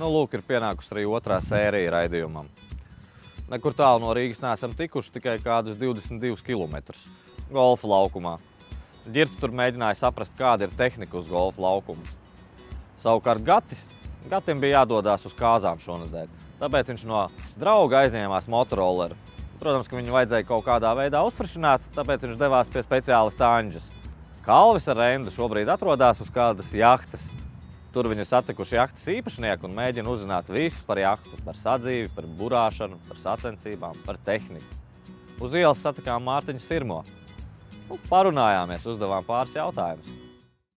Nu, lūk, ir pienākusi arī otrā sērija raidījumam. Nekur tālu no Rīgas neesam tikuši, tikai kādus 22 km golfa laukumā. Girts tur mēģināja saprast, kāda ir tehnika uz golfa laukuma. Savukārt Gatis, Gatim bija jādodas uz kāzām šonadēļ, tāpēc viņš no drauga aizņēmās motoroleru. Protams, ka viņu vajadzēja kaut kādā veidā uzfrišināt, tāpēc viņš devās pie speciālista Anģis. Kalvis ar Rendu šobrīd atrodas uz kādas jahtas. Tur viņu satikuši jahtas īpašnieki un mēģina uzzināt visu par jahtu, par sadzīvi, par burāšanu, par sacensībām, par tehniku. Uz ielas satikām Mārtiņu Sirmo. Nu, parunājāmies, uzdevām pāris jautājumus.